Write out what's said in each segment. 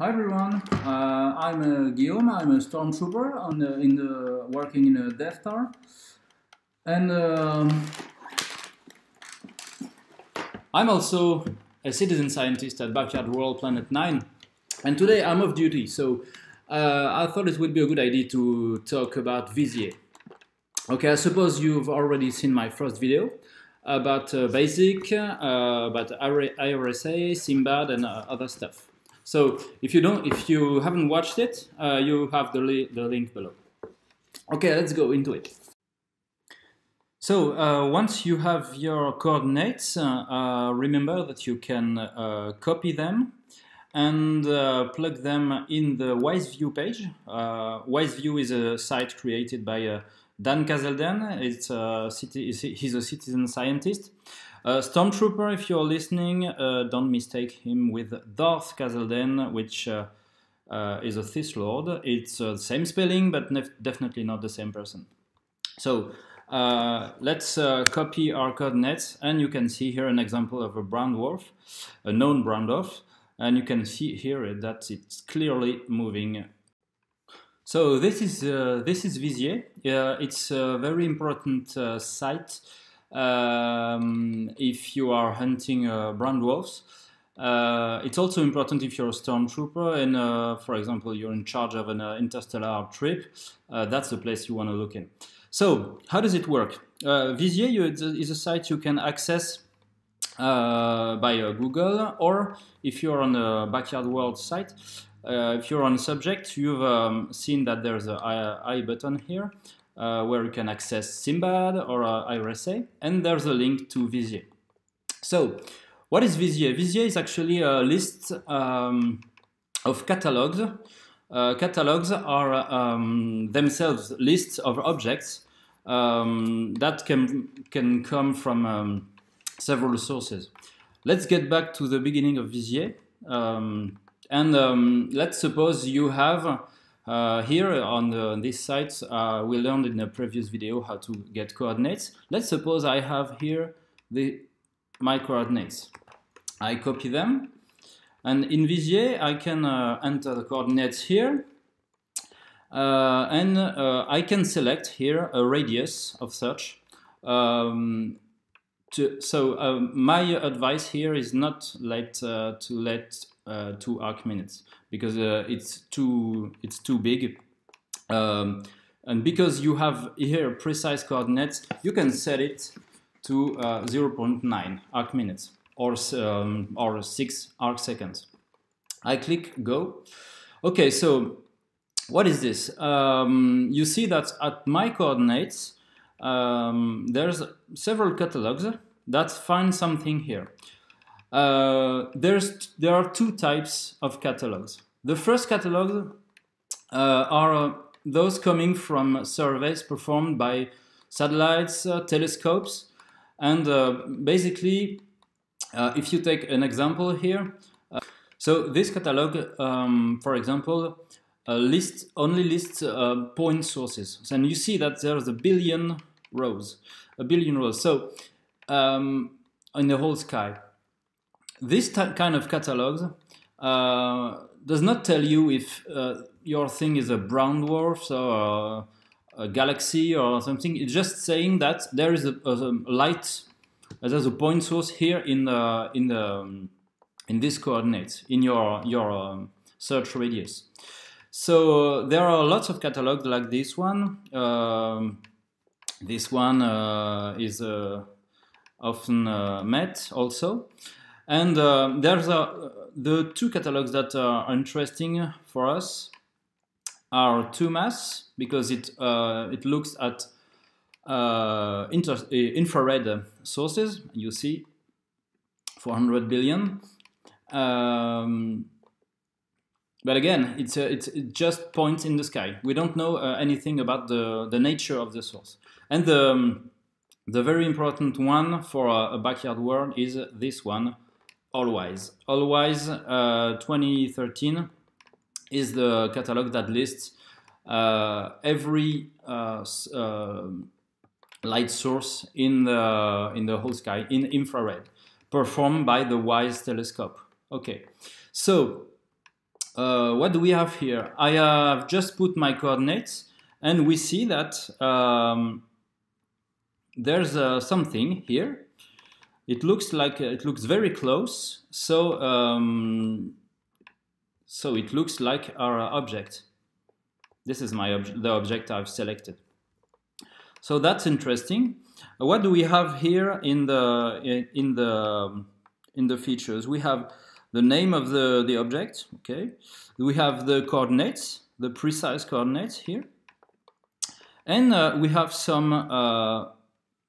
Hi everyone, uh, I'm uh, Guillaume. I'm a stormtrooper on the, in the working in a Death Star, and um, I'm also a citizen scientist at Backyard World Planet Nine. And today I'm off duty, so uh, I thought it would be a good idea to talk about Vizier. Okay, I suppose you've already seen my first video about uh, BASIC, uh, about IRSA, Simbad, and uh, other stuff. So if you don't, if you haven't watched it, uh, you have the, li the link below. Okay, let's go into it. So uh, once you have your coordinates, uh, uh remember that you can uh, copy them and uh, plug them in the WiseView page. WiseView is a site created by Dan Caselden. It's a city, he's a citizen scientist. Uh, Stormtrooper, if you're listening, uh, don't mistake him with Darth Caselden, which uh, uh is a Sith Lord. It's uh, the same spelling, but definitely not the same person. So uh, let's copy our coordinates, and you can see here an example of a brown dwarf, a known brown dwarf, and you can see here that it's clearly moving so this is uh, this is Vizier. It's a very important uh, site um, if you are hunting uh, brown dwarfs. Uh, it's also important if you're a stormtrooper and, uh, for example, you're in charge of an uh, interstellar trip. Uh, that's the place you want to look in. So, how does it work? Uh, Vizier is a site you can access by Google, or if you're on the Backyard World site, if you're on subject, you've um, seen that there's a I button here uh, where you can access Simbad or uh, IRSA, and there's a link to Vizier. So, what is Vizier? Vizier is actually a list um, of catalogs. Uh, catalogs are um, themselves lists of objects um, that can, can come from um, several sources. Let's get back to the beginning of Vizier. Um, and um, let's suppose you have uh, here on, the, this site, uh, we learned in a previous video how to get coordinates. Let's suppose I have here the my coordinates. I copy them, and in Vizier I can uh, enter the coordinates here, uh, and uh, I can select here a radius of search. Um, to, so um, my advice here is not let uh, to let two arc minutes because uh, it's too it's too big. Um, and because you have here precise coordinates, you can set it to uh, 0.9 arc minutes or, um, or 6 arc seconds. I click go. Okay, so what is this? Um, you see that at my coordinates, um, there's several catalogs that find something here. Uh, there's, there are two types of catalogs. The first catalogs uh, are uh, those coming from surveys performed by satellites, uh, telescopes, and uh, basically, uh, if you take an example here, so this catalog, um, for example, list only lists point sources, and you see that there's a billion rows, a billion rows. So um, in the whole sky. This kind of catalogs uh, does not tell you if uh, your thing is a brown dwarf or a, a, galaxy or something. It's just saying that there is a, a light, there's a point source here in the in the in this coordinates in your your um, search radius. So there are lots of catalogs like this one. Um, this one uh, is uh, often uh, met also. And uh, there's a, the two catalogs that are interesting for us are 2MASS because it uh, it looks at uh, infrared sources. You see, 400 billion. Um, but again, it's, a, it's it just points in the sky. We don't know uh, anything about the, the nature of the source. And the, um, the very important one for a, a backyard world is this one, Allwise. Allwise uh, 2013 is the catalog that lists uh, every uh, uh, light source in the in the whole sky in infrared, performed by the WISE telescope. Okay, so uh, what do we have here? I have just put my coordinates, and we see that um, there's uh, something here. It looks like uh, it looks very close, so um, so it looks like our object. This is my ob the object I've selected. So that's interesting. What do we have here in the in the in the features? We have the name of the, the object, okay. We have the coordinates, the precise coordinates here. And uh, we have some uh,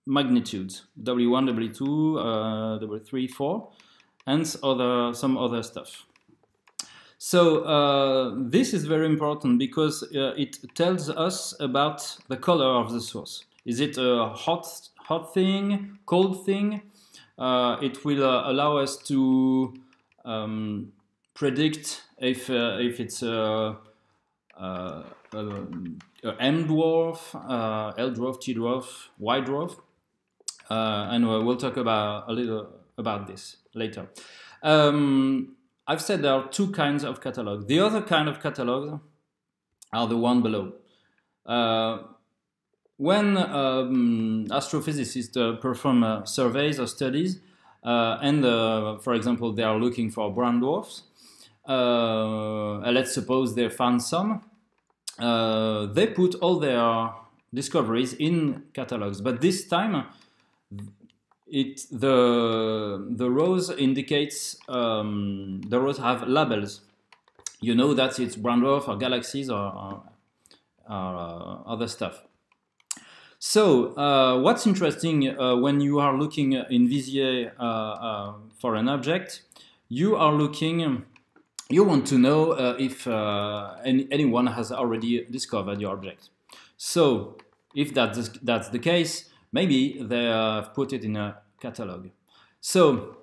magnitudes, W1, W2, uh, W3, 4, and other, some other stuff. So uh, this is very important because uh, it tells us about the color of the source. Is it a hot, hot thing, cold thing? Uh, it will allow us to um, predict if uh, if it's a, M dwarf, uh, L dwarf, T dwarf, Y dwarf, uh, and we'll talk about a little about this later. Um, I've said there are two kinds of catalog. The other kind of catalogs are the one below. Uh, when um, astrophysicists uh, perform uh, surveys or studies, uh, and uh, for example, they are looking for brown dwarfs. Uh, let's suppose they found some. they put all their discoveries in catalogs, but this time it the the rows indicates um, the rows have labels. You know that it's brown dwarf or galaxies or, or, or uh, other stuff. So uh, what's interesting uh, when you are looking in Vizier uh, uh, for an object, you are looking, you want to know uh, if any, anyone has already discovered your object. So if that's, that's the case, maybe they have put it in a catalog. So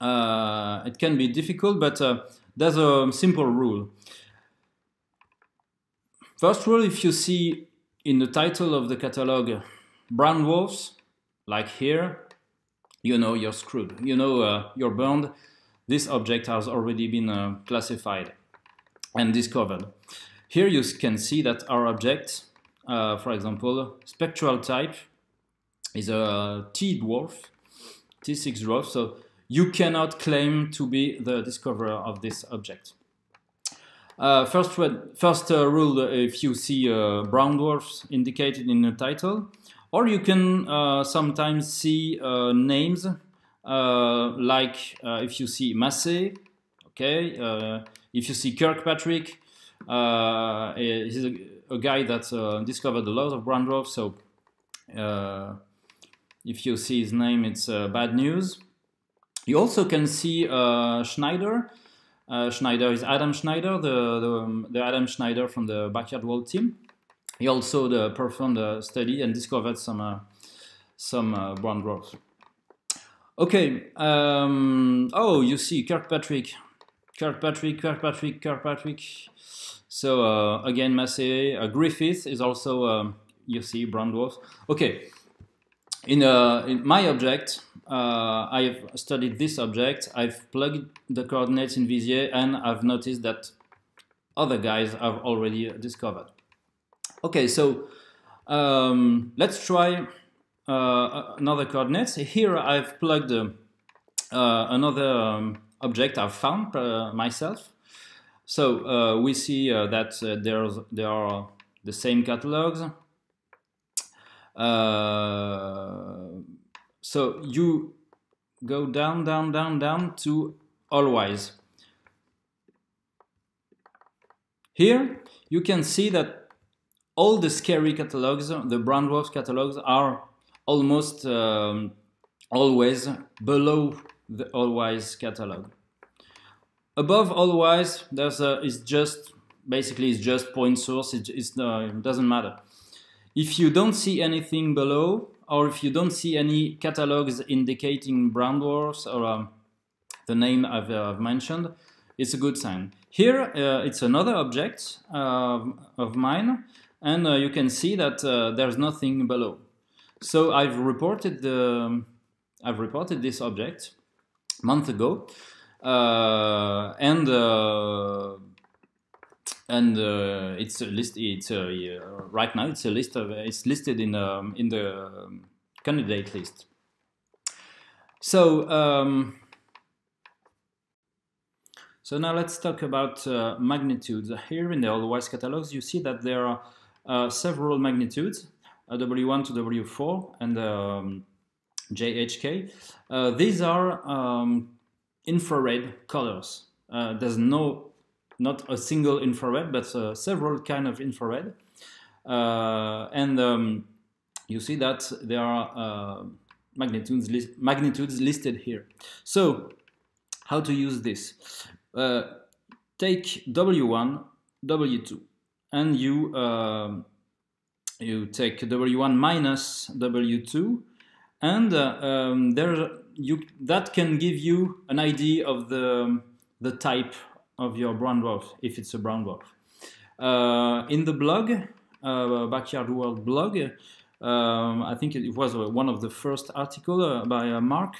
it can be difficult, but there's a simple rule. First rule, if you see in the title of the catalog brown dwarfs, like here, you know you're screwed. You know uh, you're burned. This object has already been uh, classified and discovered. Here you can see that our object, uh, for example, spectral type is a T dwarf, T6 dwarf, so you cannot claim to be the discoverer of this object. Uh, first, first uh, rule, uh, if you see uh, brown dwarfs indicated in the title, or you can uh, sometimes see uh, names, like if you see Massey, okay, if you see Kirkpatrick, he's a, a, guy that discovered a lot of brown dwarfs, so if you see his name, it's bad news. You also can see Schneider, uh, Schneider is Adam Schneider, the, the, um, the, Adam Schneider from the Backyard World team. He also the, performed a study and discovered some uh, some uh, brown dwarfs. Okay. Um, oh, you see Kirkpatrick, Kirkpatrick, Kirkpatrick, Kirkpatrick. So uh, again, Massey, uh, Griffith is also um, you see brown dwarfs. Okay. In, uh, in my object, uh, I've studied this object, I've plugged the coordinates in Vizier, and I've noticed that other guys have already discovered. Okay, so um, let's try uh, another coordinates. Here I've plugged uh, another um, object I've found uh, myself. So uh, we see uh, that there's, there are the same catalogs. So you go down, down, down, down to Allwise. Here you can see that all the scary catalogs, the brown dwarf catalogs, are almost um, always below the Allwise catalog. Above Allwise, there's a, it's just basically it's just point source. It, it's, uh, it doesn't matter. If you don't see anything below, or if you don't see any catalogs indicating brown dwarfs or um, the name I've, uh, mentioned, it's a good sign. Here, uh, it's another object uh, of mine, and uh, you can see that uh, there's nothing below. So I've reported the, I've reported this object a month ago, and and uh, it's a list. It's a, right now it's a list of it's listed in um, in the um, candidate list. So um, so now let's talk about uh, magnitudes. Here in the Allwise catalogs, you see that there are uh, several magnitudes, uh, W1 to W4 and um, JHK. Uh, these are um, infrared colors. Uh, there's no, not a single infrared, but uh, several kind of infrared. and um, you see that there are magnitudes, li magnitudes listed here. So how to use this? Uh, take W1, W2, and you uh, you take W1 minus W2, and uh, um, there you that can give you an idea of the the type of your brown dwarf if it's a brown dwarf. Uh, in the blog, uh, Backyard World blog, um, I think it was one of the first article uh, by Marc.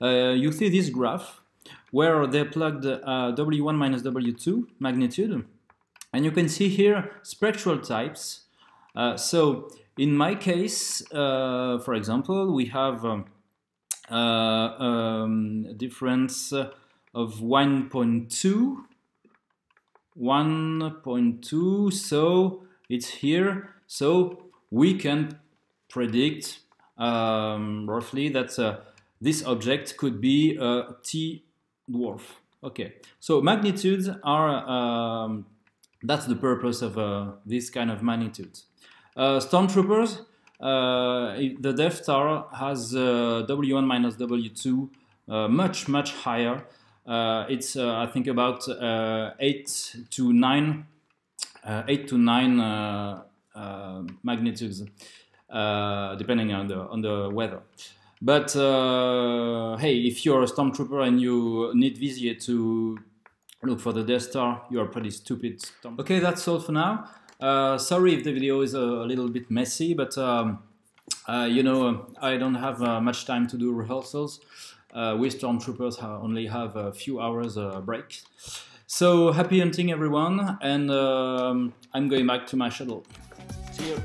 you see this graph where they plugged uh, W1 minus W2 magnitude. And you can see here spectral types. Uh, so in my case, uh, for example, we have um, uh, um, difference of 1.2 1.2 so it's here so we can predict um, roughly that uh, this object could be a T dwarf. Okay, so magnitudes are, um, that's the purpose of uh, this kind of magnitudes. Uh, Stormtroopers, uh, the Death Star has uh, W1 minus W2 uh, much, much higher. Uh, it's, I think, about 8 to 9, 8 to 9 magnitudes, depending on the, on the weather. But uh, hey, if you're a stormtrooper and you need Vizier to look for the Death Star, you are pretty stupid. Okay, that's all for now. Uh, sorry if the video is a, little bit messy, but um, uh, you know, I don't have uh, much time to do rehearsals. Uh, we stormtroopers only have a few hours uh, break. So happy hunting everyone, and um, I'm going back to my shuttle. See you.